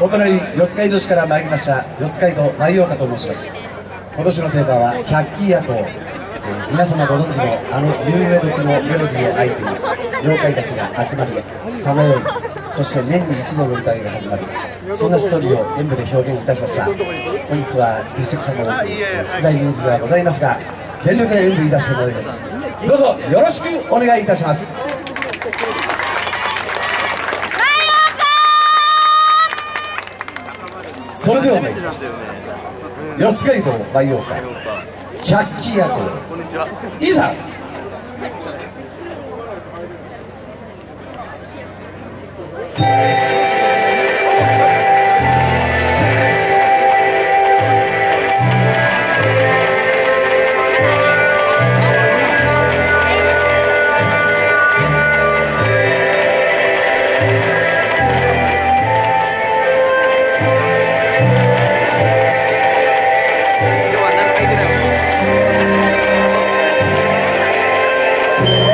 お隣四街道市から参りました四街道舞岡と申します。今年のテーマは百鬼夜行皆様ご存知のあの夕暮れ時のメロディーを合図に妖怪たちが集まりさまよいそして年に一度の歌いが始まる。そんなストーリーを演舞で表現いたしました。本日は欠席者も少ない人数ではございますが全力で演舞いたしてもらいます。どうぞよろしくお願いいたします。それでは。参ります四街道舞岡百鬼夜行いざ あ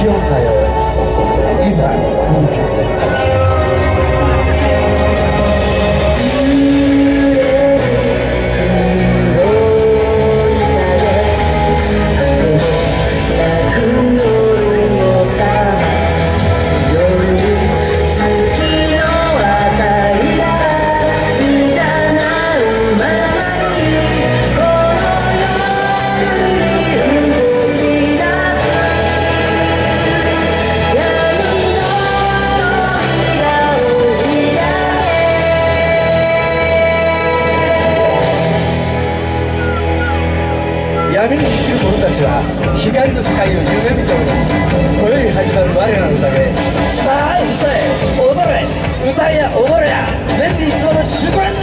pionnier Isaac 愛の世界を夢見ておる今宵始まる我らの宴さあ歌え踊れ歌いや踊れや年に一度の祝宴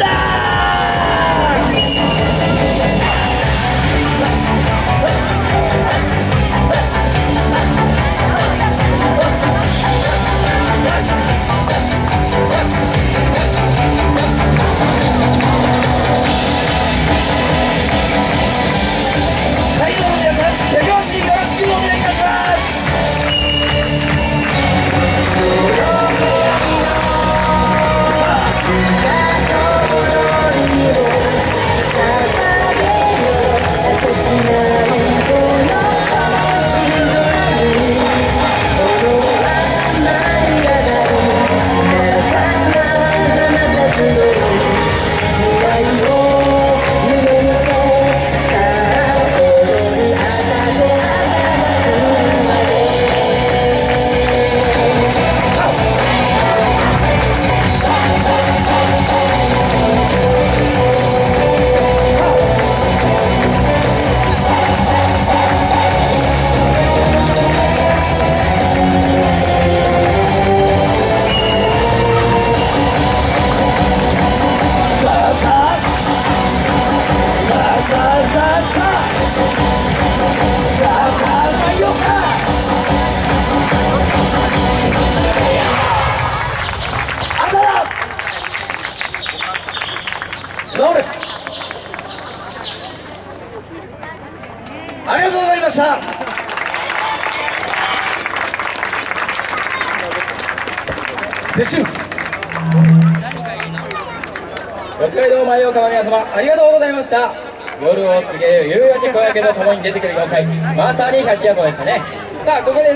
ありがとうございました。撤収四街道前岡の皆様ありがとうございました。夜を告げる夕焼け小焼けとともに出てくる妖怪。まさにキャッチアコでしたね。さあここで